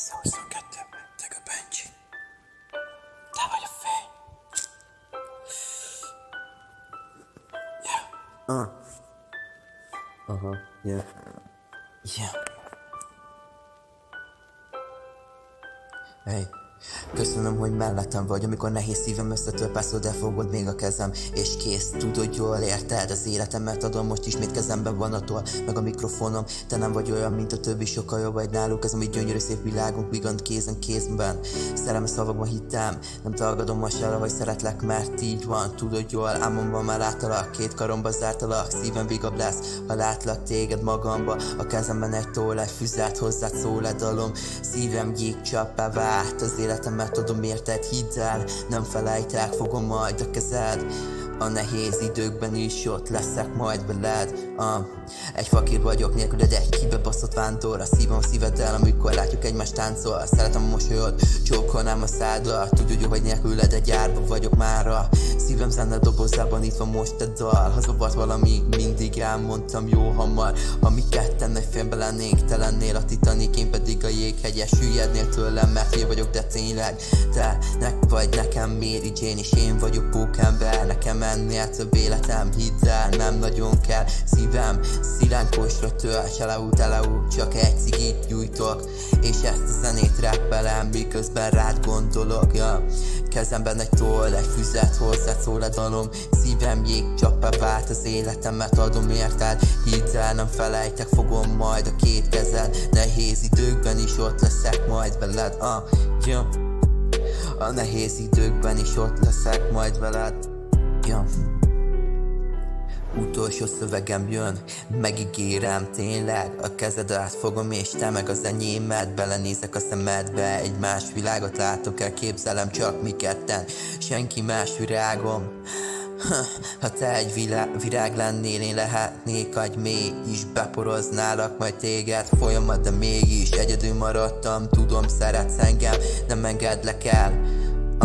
Chcę oszukać tego będzie. Dawaj, fej. Yeah. Uh. Uh-huh, yeah. Yeah. Hey. Köszönöm, hogy mellettem vagy, amikor nehéz szívem összetörpászol, de fogod még a kezem, és kész, tudod jól érted, az életemet adom, most ismét kezemben van a toll, meg a mikrofonom, te nem vagy olyan, mint a többi, sokkal jobb vagy náluk, ez a mi gyönyörű szép világunk, vigant kézen kézben, szerelme szavakban hittem, nem tagadom most arra, hogy szeretlek, mert így van, tudod jól, álmomban már láttalak, két karomba zártalak, szívem vigabb lesz, ha látlak téged magamba, a kezemben egy toll, egy füzet, hozzád szól a dalom, szívem jégcsappá vált, az életemet adom érted, hidd el, nem felejtek, fogom majd a kezed. A nehéz időkben is ott leszek majd veled. Uh. Egy fakír vagyok nélküled egy kibebaszott vándor A szívom szíveddel, amikor látjuk egymást táncol Szeretem a mosolyod, csókolnám a szádat. Tudod jó, hogy nélküled egy árba vagyok mára Szívem zene dobozában itt van most a dal. Ha zavart valami, mindig elmondtam jó hamar. Ha mi ketten egy filmbe lennénk, te lennél a titanik Én pedig a jéghegyes, süllyednél tőlem, mert én vagyok, de tényleg Te nek vagy nekem Mary Jane és én vagyok pókember. Nekem ennél több életem, hidd el, nem nagyon kell Szívem. Szilánkosra tör, teleú, teleú, csak egy cigit gyújtok. És ezt a zenét rappelem, miközben rád gondolok, ja. Kezemben egy toll, egy füzet, hozzá szól a dalom. Szívem jégcsappa vált, az életemet adom érted? Hidd el, nem felejtek, fogom majd a két kezed. Nehéz időkben is ott leszek majd veled, ah, yeah. A nehéz időkben is ott leszek majd veled Ja. Utolsó szövegem jön, megígérem tényleg A kezed átfogom és te meg az enyémet. Belenézek a szemedbe, egy más világot látok Elképzelem csak mi ketten, senki más virágom. Ha te egy virág lennél, én lehetnék egy mély is Beporoználak majd téged folyamat, de mégis. Egyedül maradtam, tudom szeretsz engem, nem engedlek el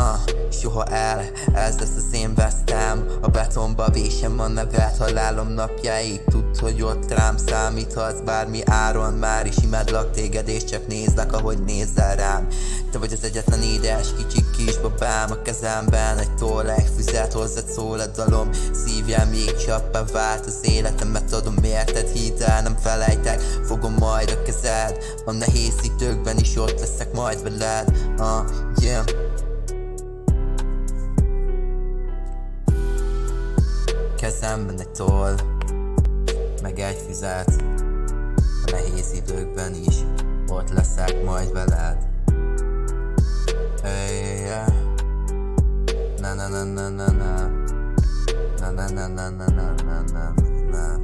Ah, soha el, ez lesz az én vesztem. A betonba vésem a nevet halálom napjáig Tudd, hogy ott rám számíthatsz bármi áron Már is imádlak téged és csak nézlek, ahogy nézzel rám. Te vagy az egyetlen édes, kicsi kisbabám A kezemben. Egy toll, egy füzet, hozzád szól a dalom Szívjem jégcsappá vált, az életemet adom érted Hidd el, nem felejtek, fogom majd a kezed. A nehéz időkben is ott leszek majd veled. Ah, yeah kezemben egy toll, meg egy fizet. A nehéz időkben is ott leszek majd veled. Hey, yeah. Na na na na na. Na na na na na na na na na.